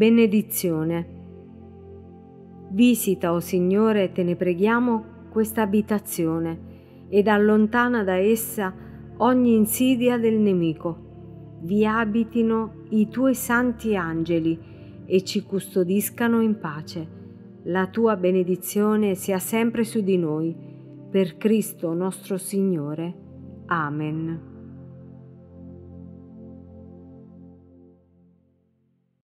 Benedizione. Visita, o oh Signore, te ne preghiamo, questa abitazione ed allontana da essa ogni insidia del nemico. Vi abitino i tuoi santi angeli e ci custodiscano in pace. La tua benedizione sia sempre su di noi, per Cristo nostro Signore. Amen.